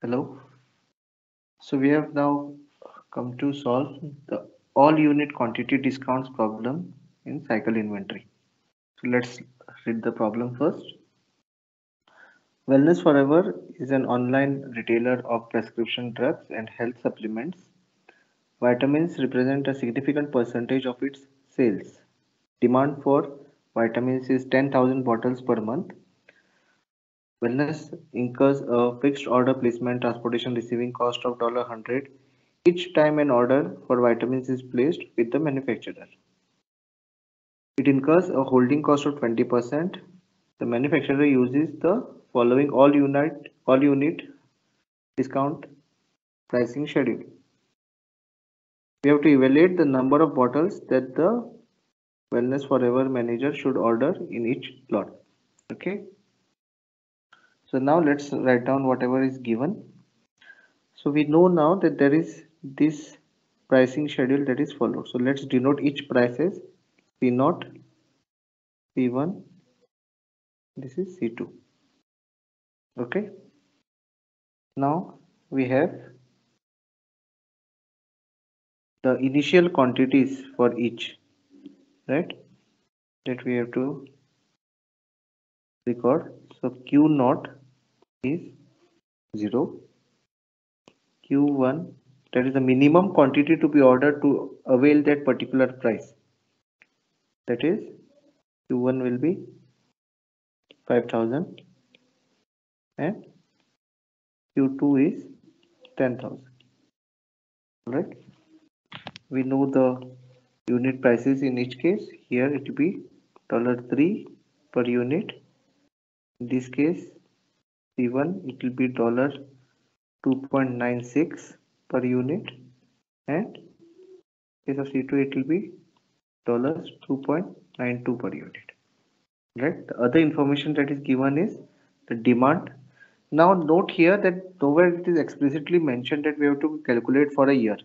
Hello. So we have now come to solve the all unit quantity discounts problem in cycle inventory. So let's read the problem first. Wellness Forever is an online retailer of prescription drugs and health supplements. Vitamins represent a significant percentage of its sales. Demand for vitamins is 10,000 bottles per month Wellness incurs a fixed order placement transportation receiving cost of 100 each time an order for vitamins is placed with the manufacturer. It incurs a holding cost of 20%. The manufacturer uses the following all unit all unit discount pricing schedule. We have to evaluate the number of bottles that the Wellness Forever manager should order in each lot. Okay so now let's write down whatever is given. So we know now that there is this pricing schedule that is followed. So let's denote each price as p0 p1 this is c2 okay. Now we have the initial quantities for each right? That we have to record. So q naught is 0 q1 that is the minimum quantity to be ordered to avail that particular price. That is q1 will be 5000 and q2 is 10000 right we know the unit prices in each case. Here it will be dollar 3 per unit. In this case C1 it will be dollar 2.96 per unit. And case of C2 it will be dollars 2.92 per unit. Right? The other information that is given is the demand. Now note here that nowhere it is explicitly mentioned that we have to calculate for a year.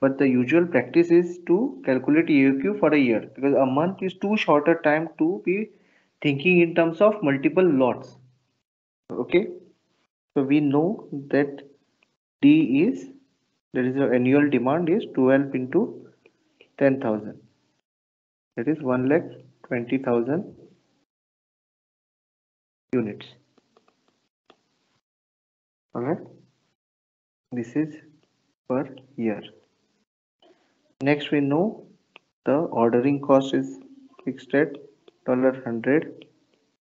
But the usual practice is to calculate EOQ for a year because a month is too short a time to be thinking in terms of multiple lots okay. So we know that d is that is the annual demand is 12 into 10000 that is 1 lakh 20000 units. All right this is per year. Next we know the ordering cost is fixed at dollar 100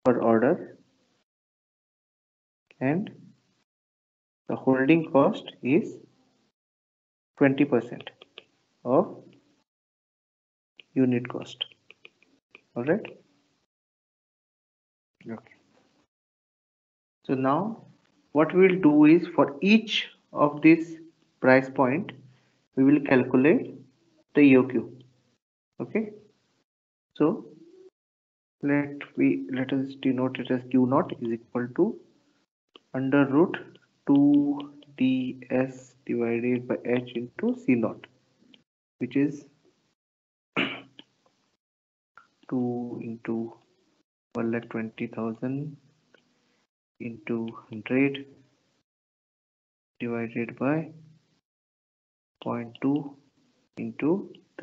per order and the holding cost is 20% of unit cost. All right? Okay. So now what we will do is for each of this price point we will calculate the EOQ okay? So let we let us denote it as Q naught is equal to under root 2 ds divided by h into c naught which is 2 into 1 lakh 20,000 into 100 divided by 0.2 into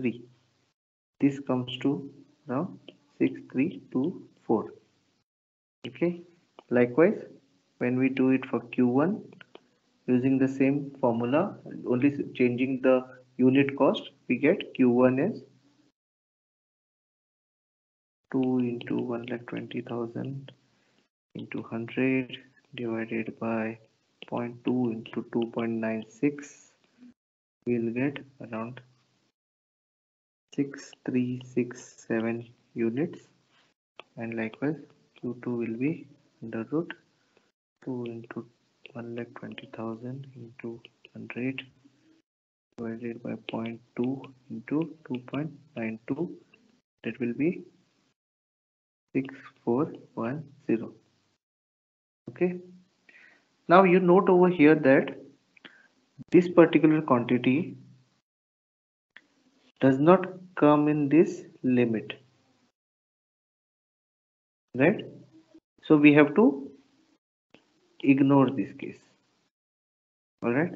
3 this comes to now 6324 okay? Likewise when we do it for q1 using the same formula only changing the unit cost we get q1 is 2 into 1 lakh 20,000 into 100 divided by 0.2 into 2.96 we'll get around 6367 units. And likewise q2 will be under root 2 into 1,20,000 into 100 divided by 0.2 into 2.92 that will be 6410 okay. Now you note over here that this particular quantity does not come in this limit. Right? So we have to ignore this case. All right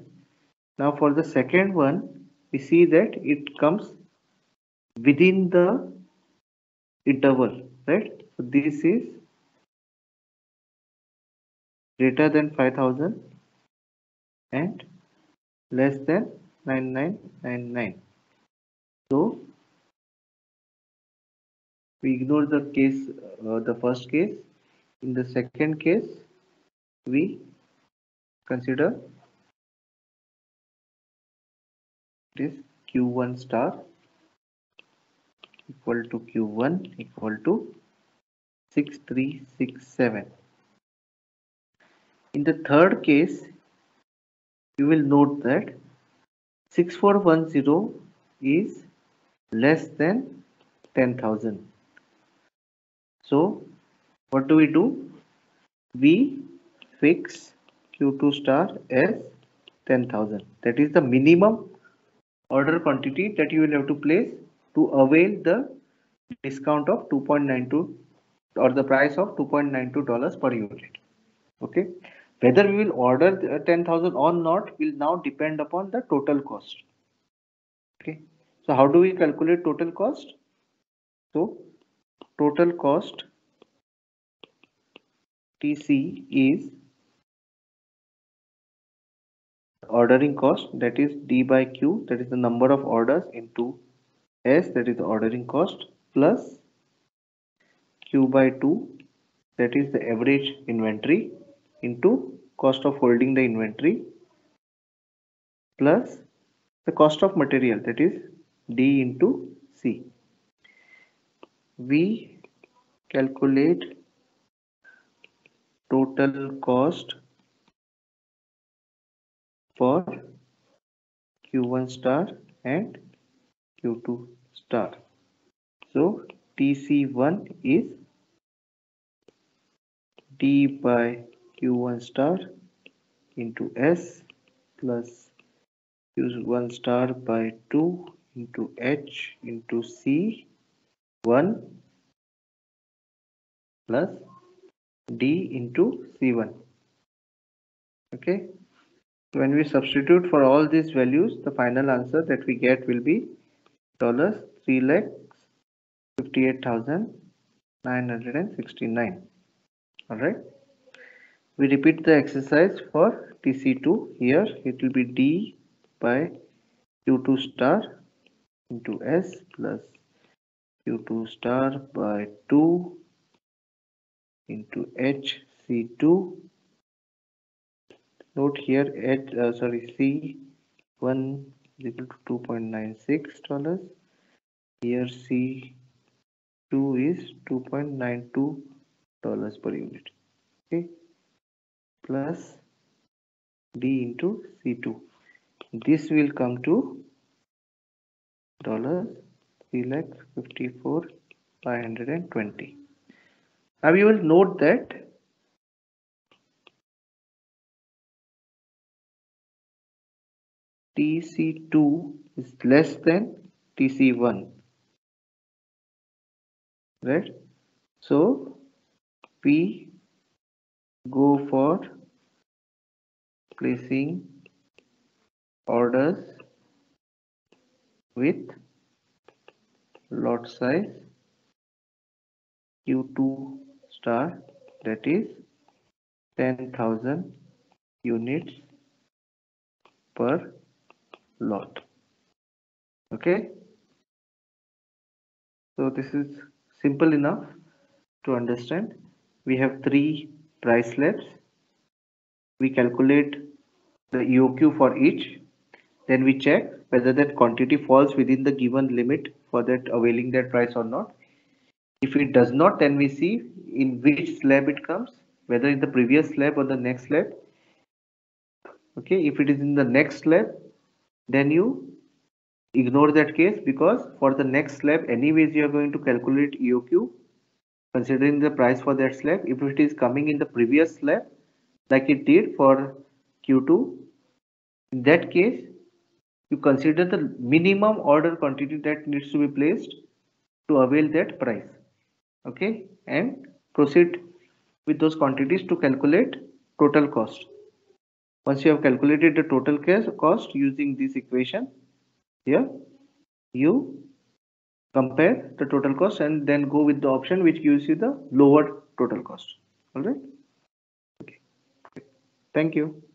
now for the second one we see that it comes within the interval right? So this is greater than 5000 and less than 9999 so we ignore the case uh, the first case. In the second case we consider this q1 star equal to q1 equal to 6367 in the third case you will note that 6410 is less than 10,000 so what do we do? We fix q2 star as 10,000 that is the minimum order quantity that you will have to place to avail the discount of 2.92 or the price of 2.92 dollars per unit. Okay? Whether we will order 10,000 or not will now depend upon the total cost. Okay? So how do we calculate total cost? So total cost TC is ordering cost that is D by Q that is the number of orders into S that is the ordering cost plus Q by 2 that is the average inventory into cost of holding the inventory plus the cost of material that is D into C. We calculate total cost for q1 star and q2 star. So tc1 is d by q1 star into s plus q1 star by 2 into h into c 1 plus d into c1 okay when we substitute for all these values the final answer that we get will be dollars 3 lakh 58,969 all right. We repeat the exercise for tc2 here it will be d by q2 star into s plus q2 star by 2 into hc2 note here at uh, sorry c1 is equal to 2.96 dollars. Here c2 is 2.92 dollars per unit. Okay. Plus d into c2 this will come to dollars 3 lakh 54 520 now you will note that TC2 is less than TC1 right? So we go for placing orders with lot size q2 star that is 10,000 units per lot. Okay? So this is simple enough to understand. We have three price slabs we calculate the EOQ for each. Then we check whether that quantity falls within the given limit for that availing that price or not. If it does not then we see in which slab it comes whether in the previous slab or the next slab okay? If it is in the next slab then you ignore that case because for the next slab anyways you are going to calculate EOQ considering the price for that slab if it is coming in the previous slab like it did for Q2 in that case you consider the minimum order quantity that needs to be placed to avail that price. Okay? And proceed with those quantities to calculate total cost Once you have calculated the total cost using this equation here, you compare the total cost and then go with the option which gives you the lower total cost. All right. Okay. Thank you.